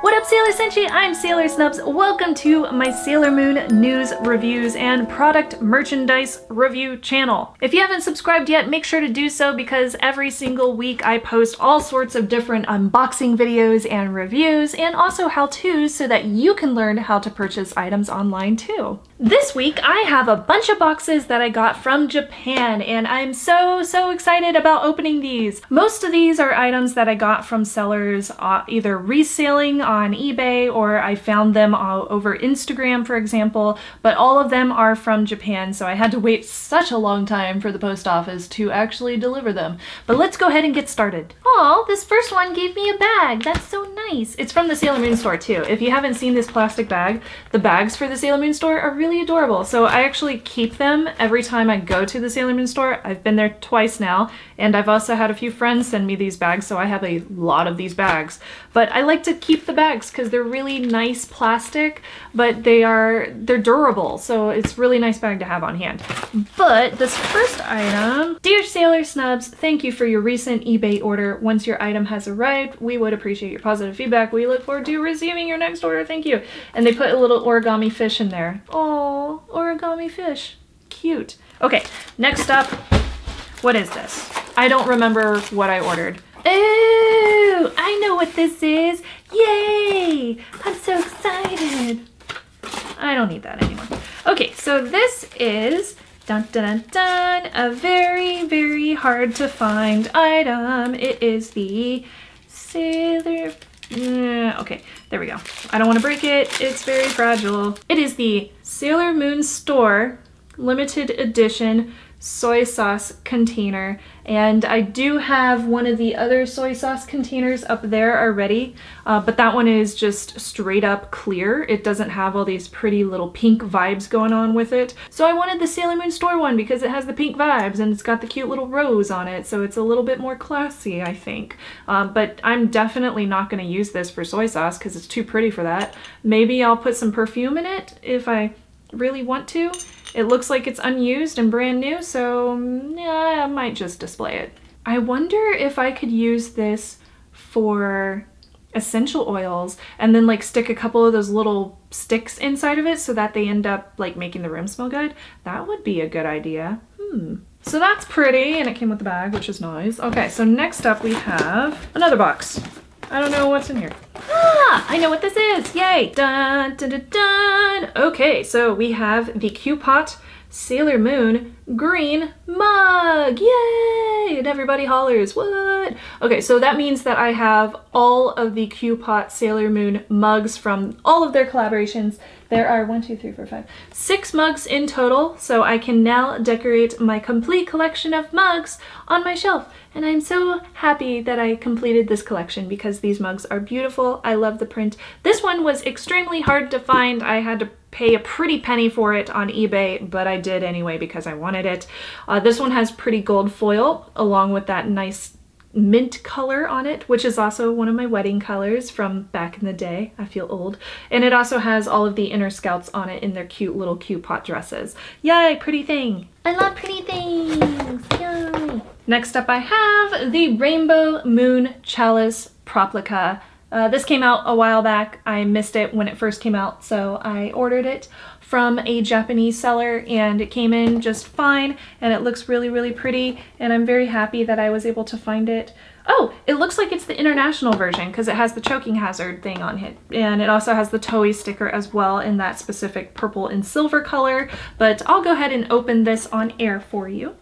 What up Sailor Senshi? I'm Sailor Snubs. Welcome to my Sailor Moon news, reviews, and product merchandise review channel. If you haven't subscribed yet, make sure to do so because every single week I post all sorts of different unboxing videos and reviews and also how-tos so that you can learn how to purchase items online too. This week I have a bunch of boxes that I got from Japan and I'm so, so excited about opening these. Most of these are items that I got from sellers uh, either reselling on eBay or I found them all over Instagram, for example, but all of them are from Japan, so I had to wait such a long time for the post office to actually deliver them. But let's go ahead and get started. Oh, this first one gave me a bag. That's so nice. It's from the Sailor Moon store too. If you haven't seen this plastic bag, the bags for the Sailor Moon store are really adorable. So I actually keep them every time I go to the Sailor Moon store. I've been there twice now, and I've also had a few friends send me these bags, so I have a lot of these bags. But I like to keep the bags because they're really nice plastic, but they are, they're durable. So it's really nice bag to have on hand. But this first item, Dear Sailor Snubs, thank you for your recent eBay order. Once your item has arrived, we would appreciate your positive feedback. We look forward to receiving your next order. Thank you. And they put a little origami fish in there. Oh, origami fish. Cute. Okay, next up, what is this? I don't remember what I ordered. Oh, I know what this is. Yay! I'm so excited. I don't need that anymore. Okay, so this is dun dun dun dun a very very hard to find item. It is the Sailor okay, there we go. I don't want to break it. It's very fragile. It is the Sailor Moon Store limited edition soy sauce container. And I do have one of the other soy sauce containers up there already uh, but that one is just straight up clear. It doesn't have all these pretty little pink vibes going on with it. So I wanted the Sailor Moon store one because it has the pink vibes and it's got the cute little rose on it. So it's a little bit more classy I think. Um, but I'm definitely not going to use this for soy sauce because it's too pretty for that. Maybe I'll put some perfume in it if I really want to it looks like it's unused and brand new, so yeah, I might just display it. I wonder if I could use this for essential oils and then like stick a couple of those little sticks inside of it so that they end up like making the room smell good. That would be a good idea. Hmm. So that's pretty and it came with the bag, which is nice. Okay, so next up we have another box. I don't know what's in here. Ah, I know what this is. Yay. Dun, dun, dun, dun. Okay, so we have the Q-Pot Sailor Moon green mug. Yay! And everybody hollers, what? Okay, so that means that I have all of the Q-Pot Sailor Moon mugs from all of their collaborations. There are one, two, three, four, five, six mugs in total, so I can now decorate my complete collection of mugs on my shelf. And I'm so happy that I completed this collection because these mugs are beautiful. I love the print. This one was extremely hard to find. I had to pay a pretty penny for it on eBay, but I did anyway because I wanted it. Uh, this one has pretty gold foil along with that nice mint color on it, which is also one of my wedding colors from back in the day. I feel old. And it also has all of the inner scouts on it in their cute little Q-Pot dresses. Yay, pretty thing. I love pretty things. Yay. Next up I have the Rainbow Moon Chalice Proplica. Uh, this came out a while back. I missed it when it first came out, so I ordered it from a Japanese seller and it came in just fine and it looks really, really pretty and I'm very happy that I was able to find it. Oh, it looks like it's the international version because it has the choking hazard thing on it. And it also has the Toei sticker as well in that specific purple and silver color. But I'll go ahead and open this on air for you.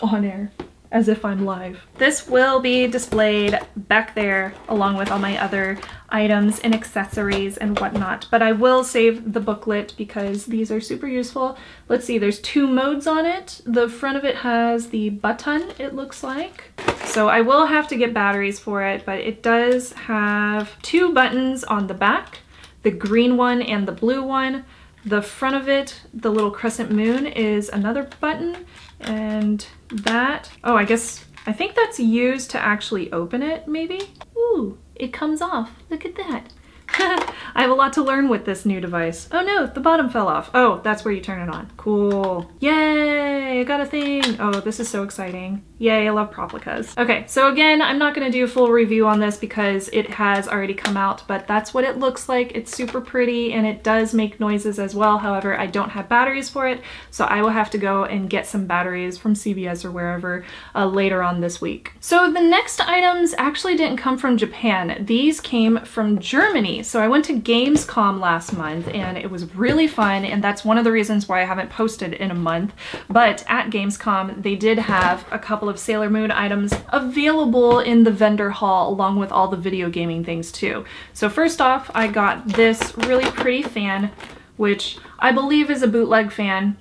On air as if I'm live. This will be displayed back there along with all my other items and accessories and whatnot, but I will save the booklet because these are super useful. Let's see, there's two modes on it. The front of it has the button, it looks like. So I will have to get batteries for it, but it does have two buttons on the back, the green one and the blue one. The front of it, the little crescent moon, is another button, and that, oh, I guess, I think that's used to actually open it, maybe? Ooh, it comes off. Look at that. I have a lot to learn with this new device. Oh no, the bottom fell off. Oh, that's where you turn it on. Cool. Yay, I got a thing. Oh, this is so exciting. Yay, I love Proplicas. Okay, so again, I'm not gonna do a full review on this because it has already come out, but that's what it looks like. It's super pretty and it does make noises as well. However, I don't have batteries for it, so I will have to go and get some batteries from CVS or wherever uh, later on this week. So the next items actually didn't come from Japan. These came from Germany. So I went to Gamescom last month and it was really fun and that's one of the reasons why I haven't posted in a month. But at Gamescom, they did have a couple of Sailor Moon items available in the vendor hall along with all the video gaming things too. So first off, I got this really pretty fan, which I believe is a bootleg fan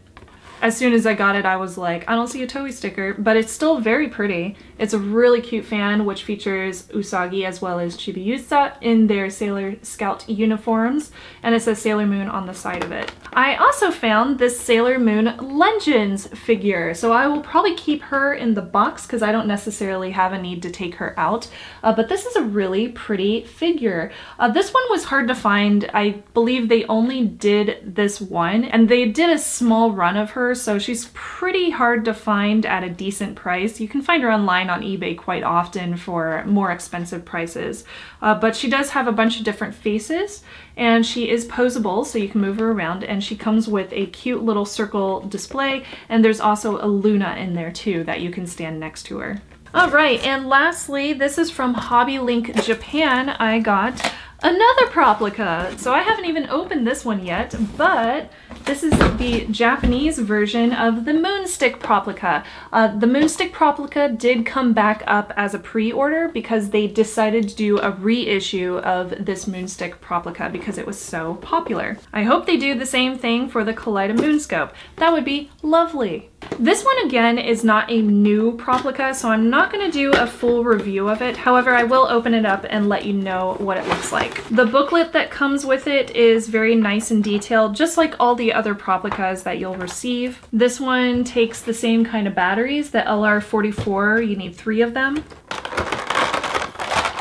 as soon as I got it, I was like, I don't see a Toei sticker, but it's still very pretty. It's a really cute fan, which features Usagi as well as Chibiusa in their Sailor Scout uniforms, and it says Sailor Moon on the side of it. I also found this Sailor Moon Legends figure, so I will probably keep her in the box because I don't necessarily have a need to take her out, uh, but this is a really pretty figure. Uh, this one was hard to find. I believe they only did this one, and they did a small run of her so she's pretty hard to find at a decent price. You can find her online on eBay quite often for more expensive prices, uh, but she does have a bunch of different faces and she is posable so you can move her around and she comes with a cute little circle display and there's also a Luna in there too that you can stand next to her. All right, and lastly, this is from Hobby Link Japan. I got another Proplica. So I haven't even opened this one yet, but this is the Japanese version of the Moonstick Proplica. Uh, the Moonstick Proplica did come back up as a pre-order because they decided to do a reissue of this Moonstick Proplica because it was so popular. I hope they do the same thing for the Kaleido Moonscope. That would be lovely. This one again is not a new Proplica, so I'm not going to do a full review of it. However, I will open it up and let you know what it looks like. The booklet that comes with it is very nice and detailed, just like all the other Proplicas that you'll receive. This one takes the same kind of batteries, the LR44, you need three of them.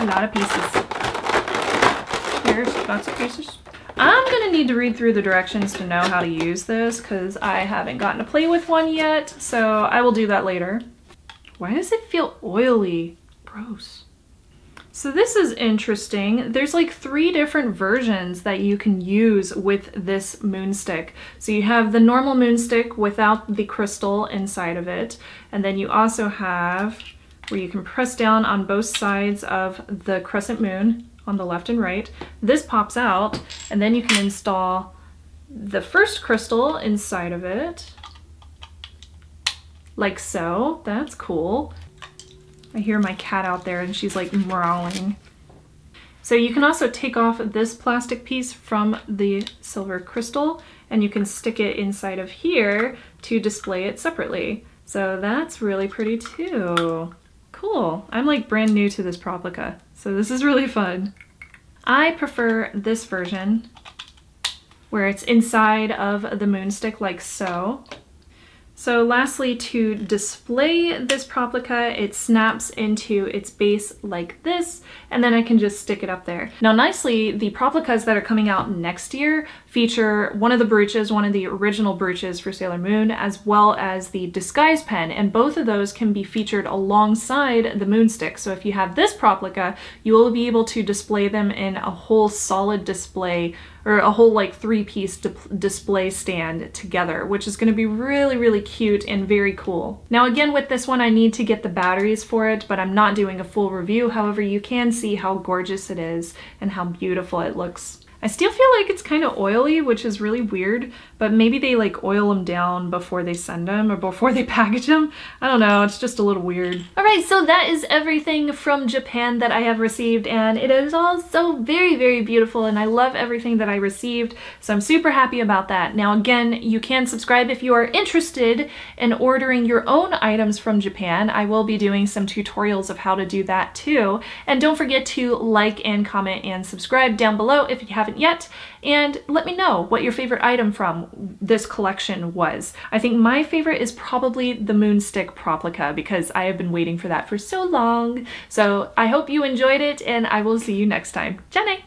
A lot of pieces. Here's lots of pieces. I'm gonna need to read through the directions to know how to use this because I haven't gotten to play with one yet, so I will do that later. Why does it feel oily? Gross. So this is interesting. There's like three different versions that you can use with this moonstick. So you have the normal moonstick without the crystal inside of it. And then you also have where you can press down on both sides of the crescent moon on the left and right. This pops out and then you can install the first crystal inside of it like so. That's cool. I hear my cat out there and she's like meowing. So you can also take off this plastic piece from the silver crystal and you can stick it inside of here to display it separately. So that's really pretty too. Cool. I'm like brand new to this Proplica, so this is really fun. I prefer this version where it's inside of the moonstick like so. So lastly, to display this Proplica, it snaps into its base like this, and then I can just stick it up there. Now nicely, the Proplicas that are coming out next year feature one of the brooches, one of the original brooches for Sailor Moon, as well as the disguise pen, and both of those can be featured alongside the Moonstick. So if you have this Proplica, you will be able to display them in a whole solid display or a whole like three-piece di display stand together, which is going to be really, really cute and very cool. Now again, with this one, I need to get the batteries for it, but I'm not doing a full review. However, you can see how gorgeous it is and how beautiful it looks. I still feel like it's kind of oily, which is really weird, but maybe they like oil them down before they send them or before they package them. I don't know, it's just a little weird. All right, so that is everything from Japan that I have received and it is all so very, very beautiful and I love everything that I received, so I'm super happy about that. Now again, you can subscribe if you are interested in ordering your own items from Japan. I will be doing some tutorials of how to do that too. And don't forget to like and comment and subscribe down below if you haven't haven't yet, and let me know what your favorite item from this collection was. I think my favorite is probably the Moonstick Proplica because I have been waiting for that for so long. So I hope you enjoyed it and I will see you next time. Jenny!